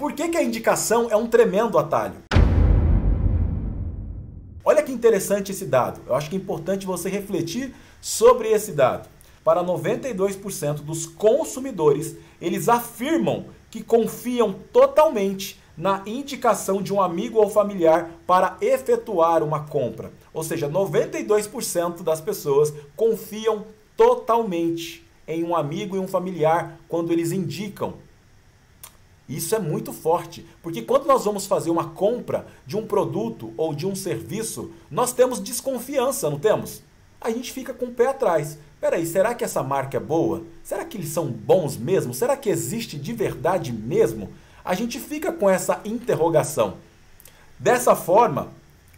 Por que, que a indicação é um tremendo atalho? Olha que interessante esse dado. Eu acho que é importante você refletir sobre esse dado. Para 92% dos consumidores, eles afirmam que confiam totalmente na indicação de um amigo ou familiar para efetuar uma compra. Ou seja, 92% das pessoas confiam totalmente em um amigo e um familiar quando eles indicam. Isso é muito forte, porque quando nós vamos fazer uma compra de um produto ou de um serviço, nós temos desconfiança, não temos? A gente fica com o pé atrás. Peraí, será que essa marca é boa? Será que eles são bons mesmo? Será que existe de verdade mesmo? A gente fica com essa interrogação. Dessa forma,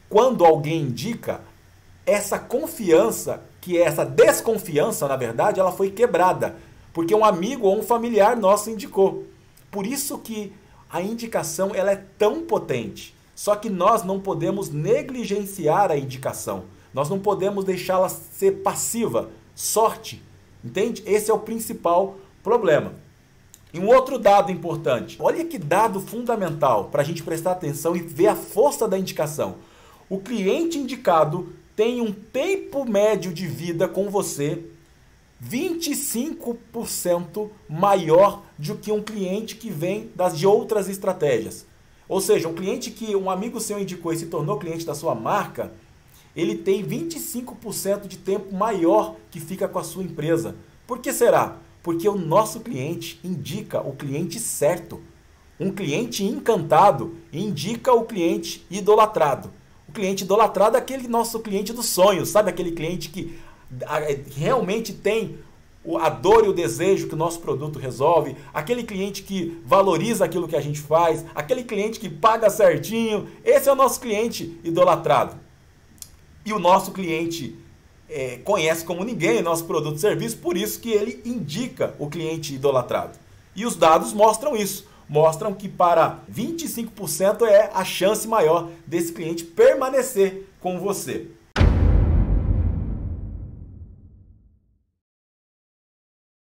quando alguém indica, essa confiança, que é essa desconfiança, na verdade, ela foi quebrada, porque um amigo ou um familiar nosso indicou. Por isso que a indicação ela é tão potente. Só que nós não podemos negligenciar a indicação. Nós não podemos deixá-la ser passiva, sorte. Entende? Esse é o principal problema. E um outro dado importante. Olha que dado fundamental para a gente prestar atenção e ver a força da indicação. O cliente indicado tem um tempo médio de vida com você 25% maior do que um cliente que vem das de outras estratégias. Ou seja, um cliente que um amigo seu indicou e se tornou cliente da sua marca, ele tem 25% de tempo maior que fica com a sua empresa. Por que será? Porque o nosso cliente indica o cliente certo. Um cliente encantado indica o cliente idolatrado. O cliente idolatrado é aquele nosso cliente dos sonhos, sabe? Aquele cliente que realmente tem a dor e o desejo que o nosso produto resolve, aquele cliente que valoriza aquilo que a gente faz, aquele cliente que paga certinho, esse é o nosso cliente idolatrado. E o nosso cliente é, conhece como ninguém o nosso produto e serviço, por isso que ele indica o cliente idolatrado. E os dados mostram isso. Mostram que para 25% é a chance maior desse cliente permanecer com você.